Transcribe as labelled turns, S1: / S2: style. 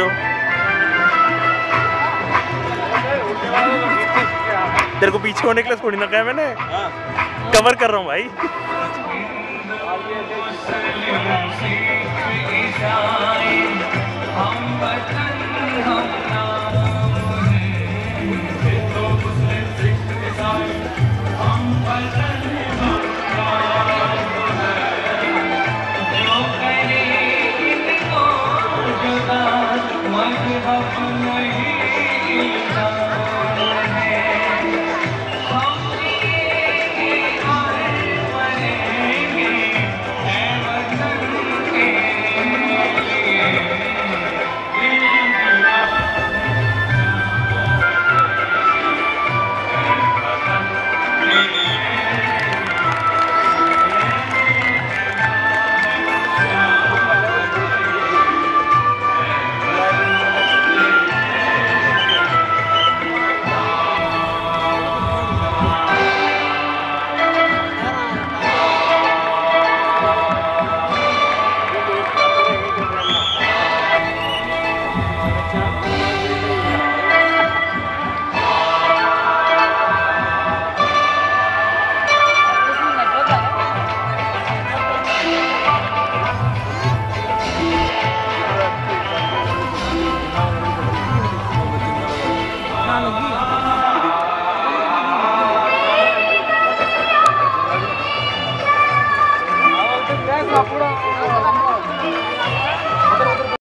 S1: हो तेरे को पीछे होने के लिए थोड़ी ना कहा मैंने। कवर कर रहा हूँ भाई। right here.